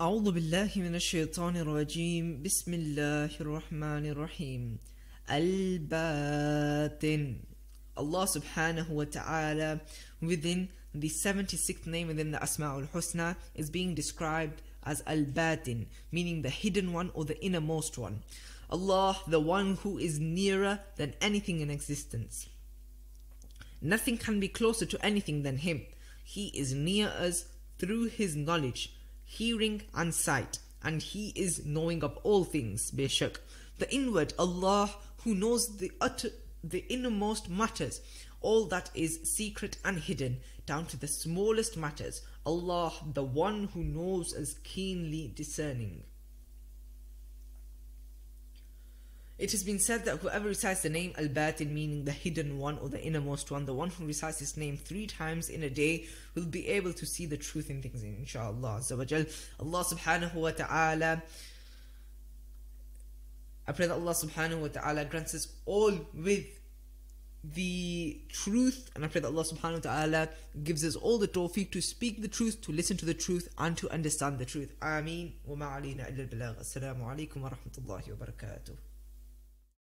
أعوذ بالله من الشيطان الرجيم بسم الله الرحمن الرحيم الباطن Allah subhanahu wa ta'ala within the 76th name within the Asma'ul Husna is being described as Al-Batin meaning the hidden one or the innermost one Allah the one who is nearer than anything in existence Nothing can be closer to anything than Him. He is near us through His knowledge, hearing and sight, and He is knowing of all things, Beshak. The inward Allah who knows the utter the innermost matters, all that is secret and hidden, down to the smallest matters. Allah, the one who knows as keenly discerning. It has been said that whoever recites the name Al Batin, meaning the hidden one or the innermost one, the one who recites this name three times in a day, will be able to see the truth in things, inshallah. Allah subhanahu wa ta'ala. I pray that Allah subhanahu wa ta'ala grants us all with the truth and I pray that Allah subhanahu wa ta'ala gives us all the tawfiq to speak the truth, to listen to the truth and to understand the truth. Ameen. Wa ma alayna illa al-balagh. Assalamu alaikum wa rahmatullahi wa barakatuh.